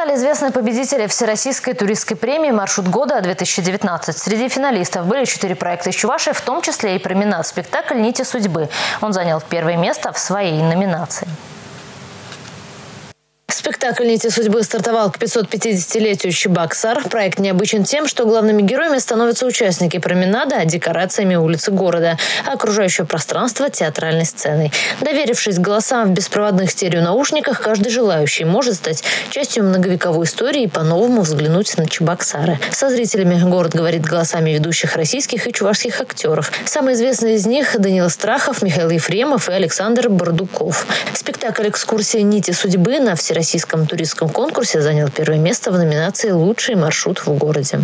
стали известны победители Всероссийской туристской премии «Маршрут года-2019». Среди финалистов были четыре проекта из Чувашии, в том числе и променад спектакль «Нити судьбы». Он занял первое место в своей номинации. Спектакль «Нити судьбы» стартовал к 550-летию Чебоксар. Проект необычен тем, что главными героями становятся участники променада, а декорациями улицы города, окружающее пространство – театральной сценой. Доверившись голосам в беспроводных стереонаушниках, каждый желающий может стать частью многовековой истории и по-новому взглянуть на Чебоксары. Со зрителями город говорит голосами ведущих российских и чувашских актеров. Самые известные из них – Данила Страхов, Михаил Ефремов и Александр Бардуков. Спектакль экскурсии «Нити судьбы» на всероссийском Всероссийском туристском конкурсе занял первое место в номинации «Лучший маршрут в городе».